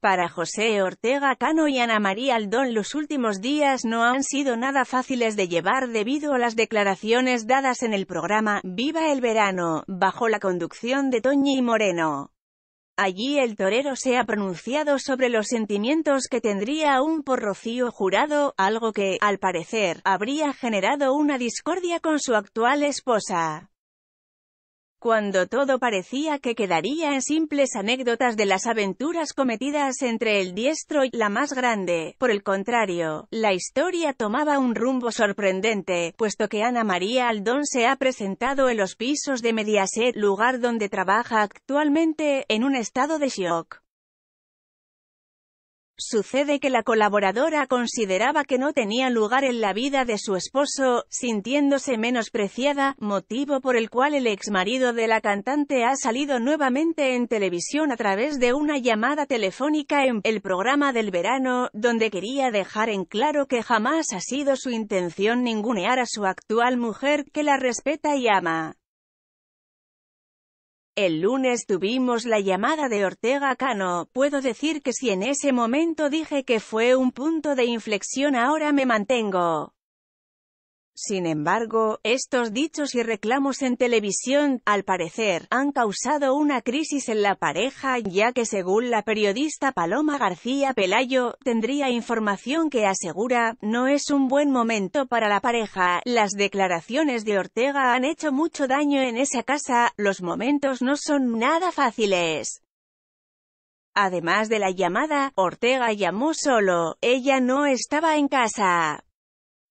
Para José Ortega Cano y Ana María Aldón los últimos días no han sido nada fáciles de llevar debido a las declaraciones dadas en el programa Viva el Verano, bajo la conducción de Toñi Moreno. Allí el torero se ha pronunciado sobre los sentimientos que tendría aún por Rocío Jurado, algo que, al parecer, habría generado una discordia con su actual esposa. Cuando todo parecía que quedaría en simples anécdotas de las aventuras cometidas entre el diestro y la más grande, por el contrario, la historia tomaba un rumbo sorprendente, puesto que Ana María Aldón se ha presentado en los pisos de Mediaset, lugar donde trabaja actualmente, en un estado de shock. Sucede que la colaboradora consideraba que no tenía lugar en la vida de su esposo, sintiéndose menospreciada, motivo por el cual el exmarido de la cantante ha salido nuevamente en televisión a través de una llamada telefónica en el programa del verano, donde quería dejar en claro que jamás ha sido su intención ningunear a su actual mujer, que la respeta y ama. El lunes tuvimos la llamada de Ortega Cano, puedo decir que si en ese momento dije que fue un punto de inflexión ahora me mantengo. Sin embargo, estos dichos y reclamos en televisión, al parecer, han causado una crisis en la pareja, ya que según la periodista Paloma García Pelayo, tendría información que asegura, no es un buen momento para la pareja, las declaraciones de Ortega han hecho mucho daño en esa casa, los momentos no son nada fáciles. Además de la llamada, Ortega llamó solo, ella no estaba en casa.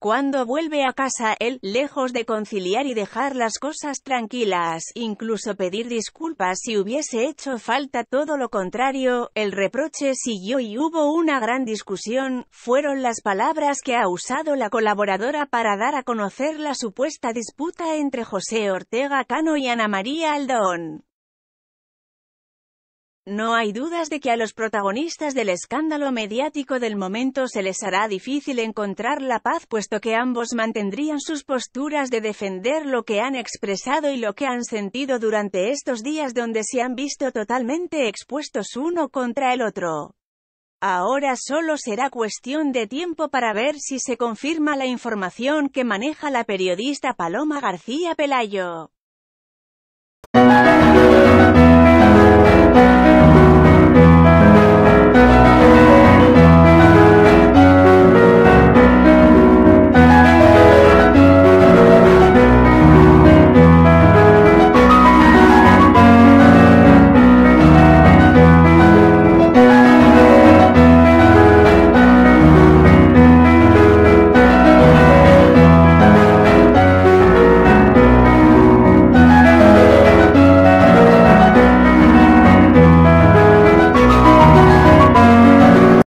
Cuando vuelve a casa, él, lejos de conciliar y dejar las cosas tranquilas, incluso pedir disculpas si hubiese hecho falta todo lo contrario, el reproche siguió y hubo una gran discusión, fueron las palabras que ha usado la colaboradora para dar a conocer la supuesta disputa entre José Ortega Cano y Ana María Aldón. No hay dudas de que a los protagonistas del escándalo mediático del momento se les hará difícil encontrar la paz puesto que ambos mantendrían sus posturas de defender lo que han expresado y lo que han sentido durante estos días donde se han visto totalmente expuestos uno contra el otro. Ahora solo será cuestión de tiempo para ver si se confirma la información que maneja la periodista Paloma García Pelayo.